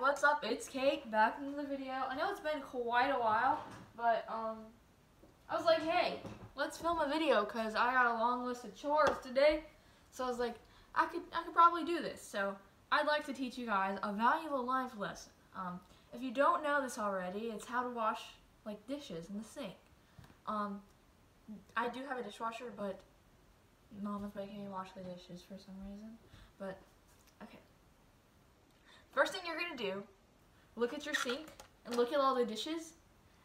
what's up? It's Kate, back in the video. I know it's been quite a while, but um, I was like, hey, let's film a video because I got a long list of chores today. So I was like, I could, I could probably do this. So I'd like to teach you guys a valuable life lesson. Um, if you don't know this already, it's how to wash like dishes in the sink. Um, I do have a dishwasher, but Mom Mama's making me wash the dishes for some reason. But okay. First thing you're gonna do, look at your sink and look at all the dishes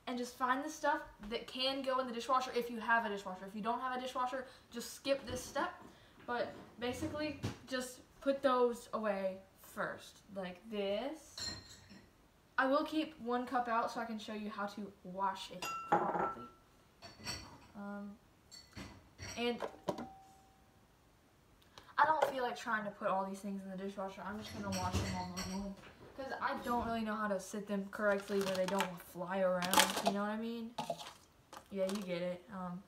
and just find the stuff that can go in the dishwasher if you have a dishwasher. If you don't have a dishwasher, just skip this step. But basically, just put those away first, like this. I will keep one cup out so I can show you how to wash it properly. Um, and I don't feel like trying to put all these things in the dishwasher. I'm just going to wash them all normally. Because I don't really know how to sit them correctly where they don't fly around. You know what I mean? Yeah, you get it. Um,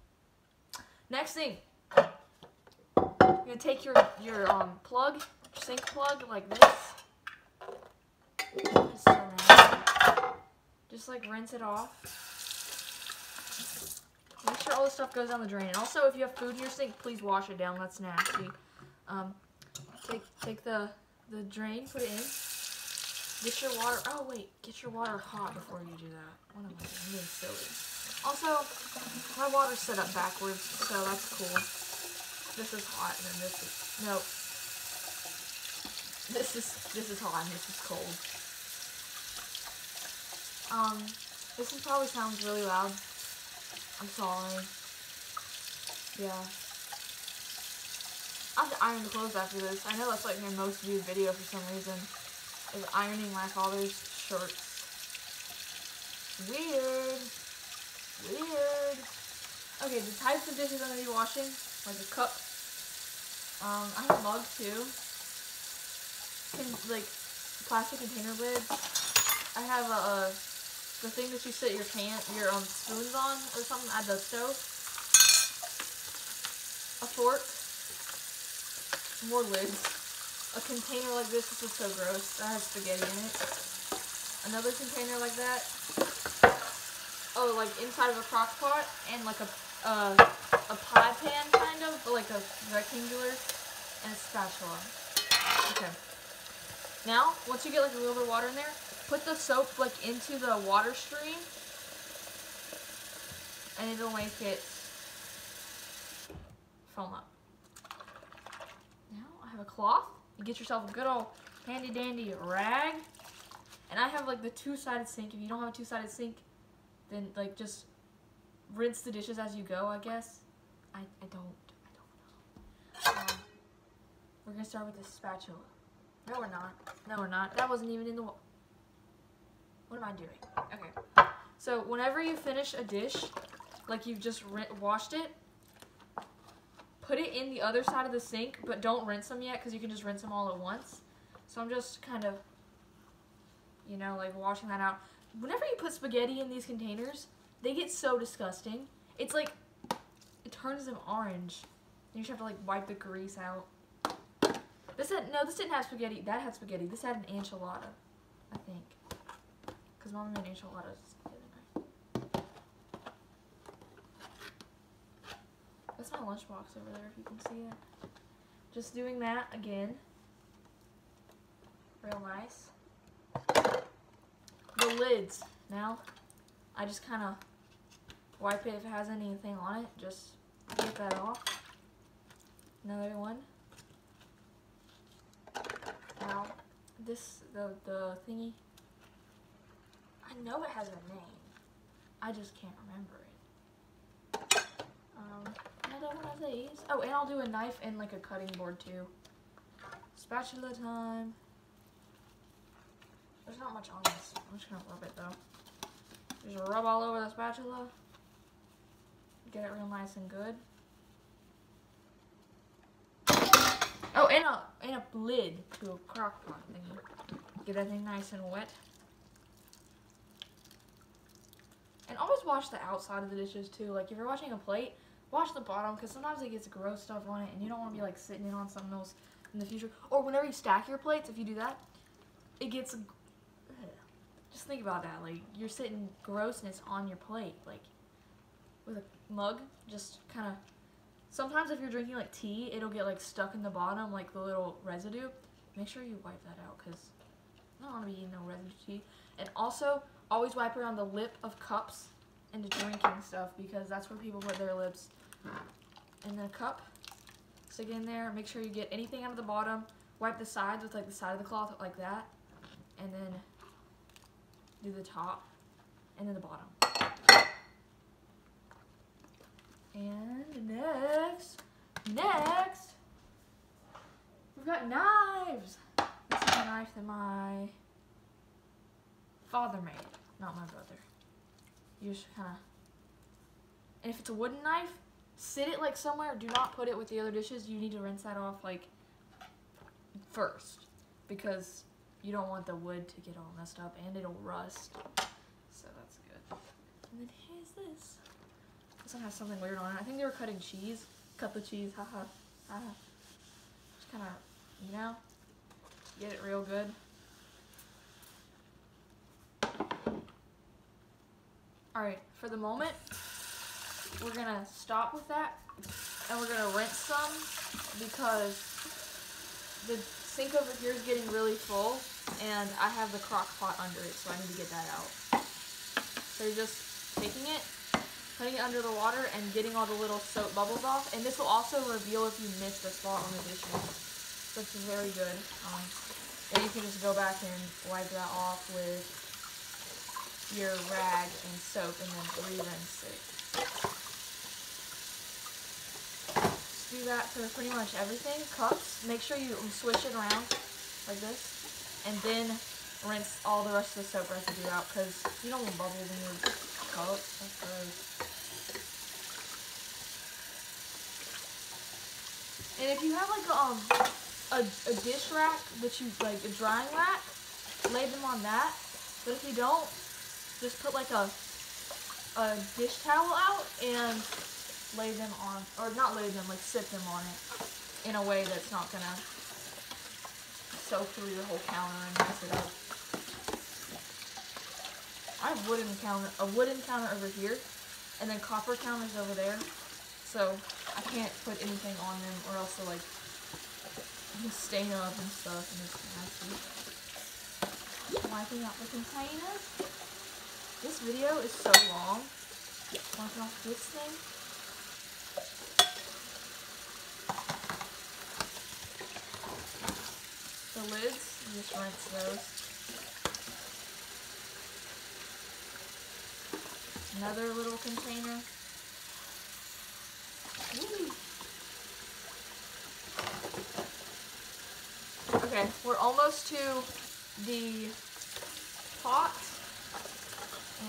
next thing. You're going to take your, your um, plug, sink plug, like this. Just like rinse it off. Make sure all the stuff goes down the drain. And also, if you have food in your sink, please wash it down. That's nasty. Um, take take the the drain, put it in. Get your water. Oh wait, get your water hot before you do that. What am I doing? Being silly. Also, my water's set up backwards, so that's cool. This is hot, and then this is no. This is this is hot, and this is cold. Um, this is probably sounds really loud. I'm sorry. Yeah. I have to iron the clothes after this. I know that's like my most viewed video for some reason. Is ironing my father's shirts. Weird. Weird. Okay, the types of dishes I'm going to be washing. Like a cup. Um, I have a mug too. Can, like, plastic container lids. I have a, a the thing that you sit your can your um spoons on or something at the stove. A fork more lids. A container like this, this is so gross. That has spaghetti in it. Another container like that. Oh, like inside of a crock pot and like a uh, a pie pan kind of, but like a rectangular and a spatula. Okay. Now, once you get like a little bit of water in there, put the soap like into the water stream and it'll make it foam up a cloth. You get yourself a good old handy dandy rag. And I have like the two-sided sink. If you don't have a two-sided sink, then like just rinse the dishes as you go, I guess. I, I don't, I don't know. Um, we're gonna start with the spatula. No, we're not. No, we're not. That wasn't even in the, what am I doing? Okay. So whenever you finish a dish, like you've just washed it, put it in the other side of the sink, but don't rinse them yet because you can just rinse them all at once. So I'm just kind of, you know, like washing that out. Whenever you put spaghetti in these containers, they get so disgusting. It's like, it turns them orange. You just have to like wipe the grease out. This had, no, this didn't have spaghetti. That had spaghetti. This had an enchilada, I think. Because mom made enchiladas That's my lunchbox over there if you can see it. Just doing that again. Real nice. The lids. Now, I just kind of wipe it if it has anything on it. Just get that off. Another one. Now, this, the, the thingy, I know it has a name. I just can't remember it. These. Oh, and I'll do a knife and like a cutting board too. Spatula time. There's not much on this. I'm just gonna rub it though. Just rub all over the spatula. Get it real nice and good. Oh, and a, and a lid to a crock pot thingy. Get everything nice and wet. And always wash the outside of the dishes too. Like if you're washing a plate, wash the bottom because sometimes it gets gross stuff on it and you don't want to be like sitting in on something else in the future. Or whenever you stack your plates, if you do that, it gets just think about that. Like you're sitting grossness on your plate, like with a mug, just kind of. Sometimes if you're drinking like tea, it'll get like stuck in the bottom, like the little residue. Make sure you wipe that out, cause I don't want to be eating no residue tea. And also, always wipe around the lip of cups the drinking stuff because that's where people put their lips. in the cup, stick it in there. Make sure you get anything out of the bottom. Wipe the sides with like the side of the cloth like that, and then do the top, and then the bottom. And next, next, we've got knives. This is a knife that my father made, not my brother. You just kind of, and if it's a wooden knife, sit it like somewhere. Do not put it with the other dishes. You need to rinse that off like first because you don't want the wood to get all messed up and it'll rust. So that's good. And then here's this. This one has something weird on it. I think they were cutting cheese. Cut the cheese, haha. haha. Just kind of, you know, get it real good. Alright, for the moment, we're gonna stop with that and we're gonna rinse some because the sink over here is getting really full and I have the crock pot under it so I need to get that out. So you're just taking it, putting it under the water and getting all the little soap bubbles off and this will also reveal if you missed a spot on the dishes. So it's very good. Um, and you can just go back and wipe that off with your rag and soap and then re-rinse it. Just do that for pretty much everything. Cups, make sure you swish it around like this and then rinse all the rest of the soap residue out because you don't want bubbles in your cup. That's gross. And if you have like um a, a dish rack that you like a drying rack, lay them on that. But if you don't, just put like a a dish towel out and lay them on, or not lay them, like sit them on it in a way that's not gonna soak through your whole counter and mess it up. I have wooden counter, a wooden counter over here, and then copper counters over there. So I can't put anything on them, or else they'll like stain up and stuff, and it's nasty. Wiping out the containers. This video is so long. Wiping off this thing. The lids, you just rinse those. Another little container. Ooh. Okay, we're almost to the pot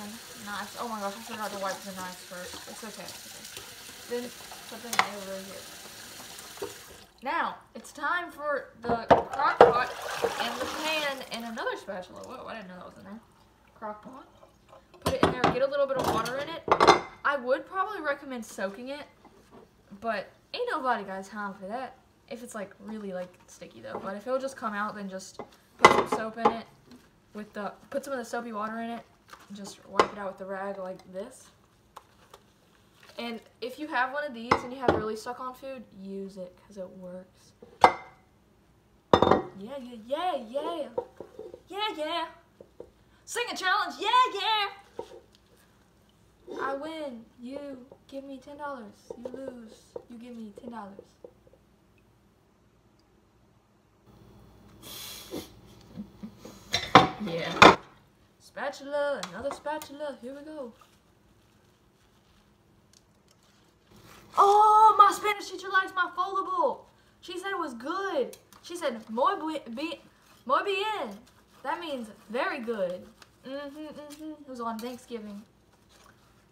and knives. Oh my gosh, I forgot to wipe the knives first. It's okay. Okay. Then put them over here. Now, it's time for the crock pot and the pan and another spatula. Whoa, I didn't know that was in there. Crock pot. Put it in there, get a little bit of water in it. I would probably recommend soaking it, but ain't nobody got time for that. If it's like really like sticky though. But if it'll just come out, then just put some soap in it with the, put some of the soapy water in it. Just wipe it out with the rag like this. And if you have one of these and you have really stuck on food, use it because it works. Yeah, yeah, yeah, yeah. Yeah, yeah. Sing a challenge. Yeah, yeah. I win. You give me $10. You lose. You give me $10. Yeah. Spatula, another spatula. Here we go. Oh, my Spanish teacher likes my foldable. She said it was good. She said, muy, bien, muy bien. That means very good. Mm-hmm, mm-hmm. It was on Thanksgiving.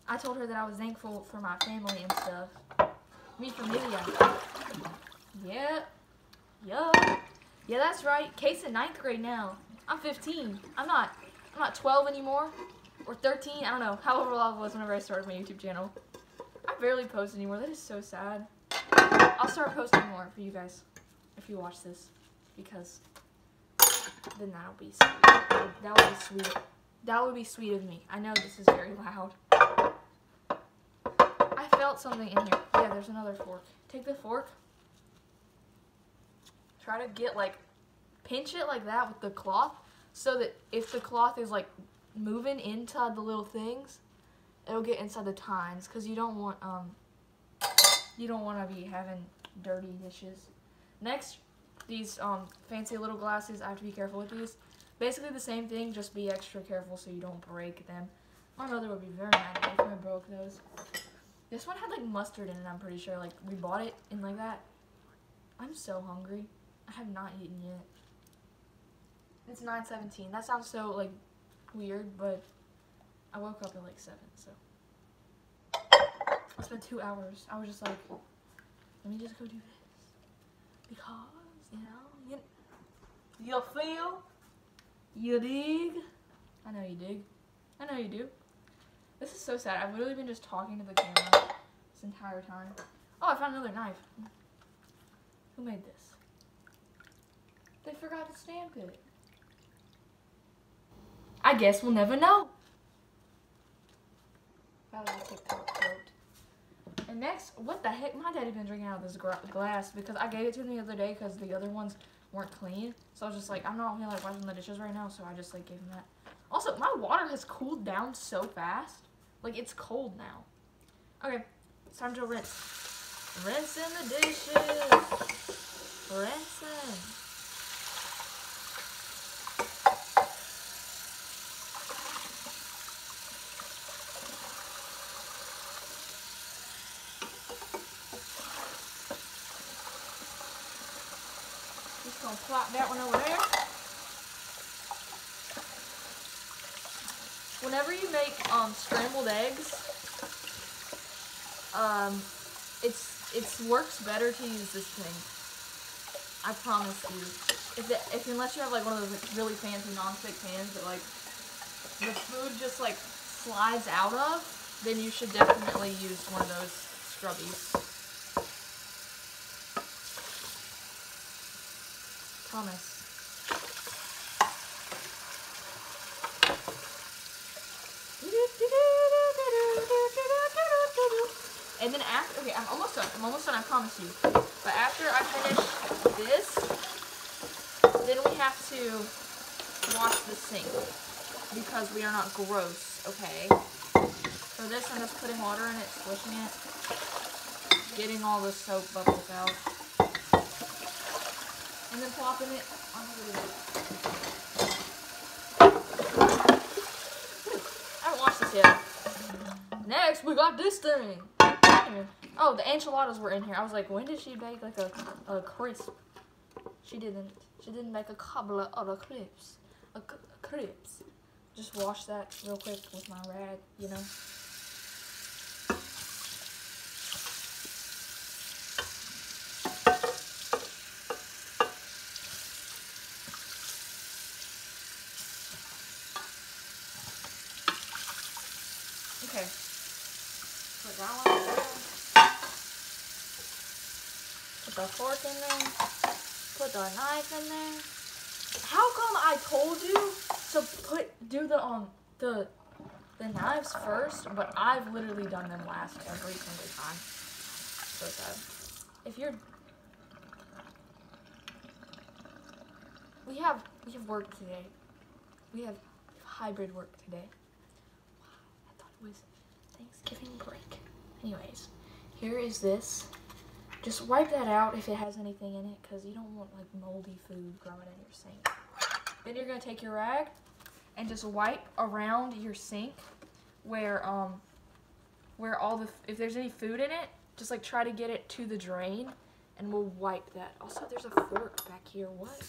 I told her that I was thankful for my family and stuff. Me familia. Yeah. Yeah. Yeah, that's right. Case in ninth grade now. I'm 15. I'm not I'm not 12 anymore. Or 13. I don't know. However long it was whenever I started my YouTube channel. I barely post anymore. That is so sad. I'll start posting more for you guys if you watch this. Because then that'll be sweet. That will be sweet. That would be sweet of me. I know this is very loud. I felt something in here. Yeah, there's another fork. Take the fork. Try to get like, pinch it like that with the cloth so that if the cloth is like moving inside the little things, it'll get inside the tines because you don't want, um, you don't want to be having dirty dishes. Next, these um, fancy little glasses, I have to be careful with these. Basically the same thing, just be extra careful so you don't break them. My mother would be very mad if I broke those. This one had like mustard in it, I'm pretty sure. Like, we bought it in like that. I'm so hungry. I have not eaten yet. It's 9.17. That sounds so, like, weird, but I woke up at like 7, so. I spent two hours. I was just like, let me just go do this. Because, you know, you, you feel? You dig? I know you dig. I know you do. This is so sad. I've literally been just talking to the camera this entire time. Oh, I found another knife. Who made this? They forgot to stamp it. I guess we'll never know. And next, what the heck? My daddy been drinking out of this glass because I gave it to him the other day because the other ones weren't clean. So I was just like, I'm not feeling like washing the dishes right now, so I just like gave him that. Also, my water has cooled down so fast. Like, it's cold now. Okay, it's time to rinse. Rinsing the dishes. Rinsing. Gonna plop that one over there. whenever you make um, scrambled eggs, um, it's it works better to use this thing. I promise you. If, it, if unless you have like one of those really fancy non-stick pans that like the food just like slides out of, then you should definitely use one of those scrubbies. Promise. And then after, okay, I'm almost done. I'm almost done, I promise you. But after I finish this, then we have to wash the sink because we are not gross, okay? For this, I'm just putting water in it, squishing it, getting all the soap bubbles out, and then plopping it on the lid. I haven't washed this yet. Next, we got this thing. Oh, the enchiladas were in here. I was like, when did she bake like a, a crisp? She didn't. She didn't make a couple of other clips. A, a clips. Just wash that real quick with my rag, you know. Okay. Put that one there. The fork in there. Put the knife in there. How come I told you to put do the um the the knives first, but I've literally done them last every single time. So sad. If you're we have we have work today. We have hybrid work today. Wow, I thought it was Thanksgiving break. Anyways, here is this just wipe that out if it has anything in it because you don't want like moldy food growing in your sink. Then you're going to take your rag and just wipe around your sink where um where all the if there's any food in it, just like try to get it to the drain and we'll wipe that. Also, there's a fork back here. What?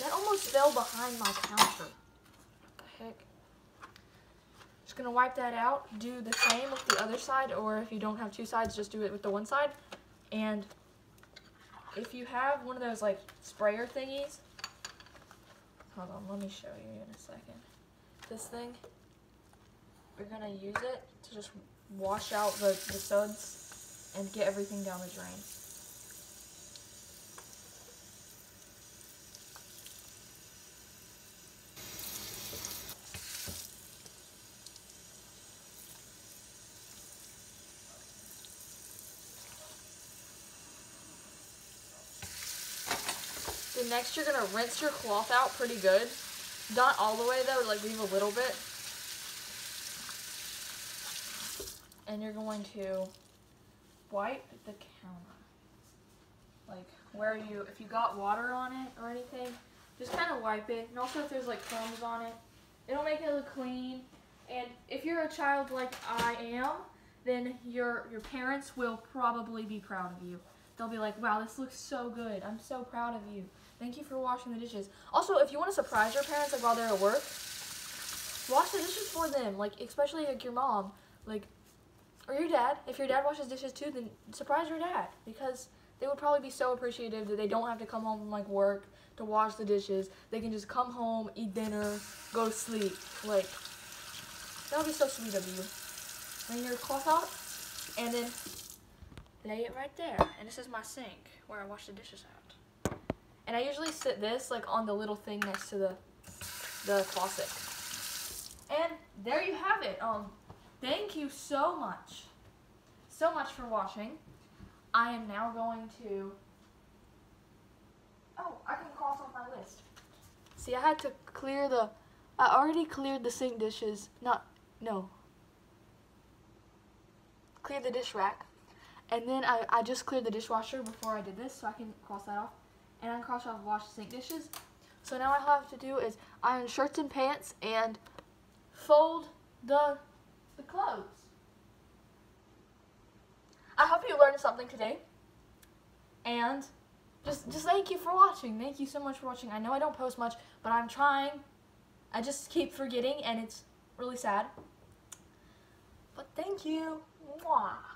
That almost fell behind my counter. What the heck? Just gonna wipe that out. Do the same with the other side, or if you don't have two sides, just do it with the one side. And if you have one of those like sprayer thingies, hold on, let me show you in a second. This thing, you're gonna use it to just wash out the, the suds and get everything down the drain. Next you're gonna rinse your cloth out pretty good. Not all the way though, like leave a little bit. And you're going to wipe the counter. Like where you, if you got water on it or anything, just kind of wipe it. And also if there's like crumbs on it, it'll make it look clean. And if you're a child like I am, then your your parents will probably be proud of you. They'll be like, wow, this looks so good. I'm so proud of you. Thank you for washing the dishes. Also, if you want to surprise your parents like while they're at work, wash the dishes for them. Like especially like your mom, like or your dad. If your dad washes dishes too, then surprise your dad because they would probably be so appreciative that they don't have to come home from like work to wash the dishes. They can just come home, eat dinner, go to sleep. Like that would be so sweet of you. Clean your cloth out and then lay it right there. And this is my sink where I wash the dishes out. And I usually sit this like on the little thing next to the the faucet. And there you have it. Um, thank you so much, so much for watching. I am now going to. Oh, I can cross off my list. See, I had to clear the. I already cleared the sink dishes. Not no. Clear the dish rack. And then I, I just cleared the dishwasher before I did this, so I can cross that off. And I can cross off wash sink dishes. So now all I have to do is iron shirts and pants and fold the, the clothes. I hope you learned something today. And just just thank you for watching. Thank you so much for watching. I know I don't post much, but I'm trying. I just keep forgetting and it's really sad. But thank you. Mwah.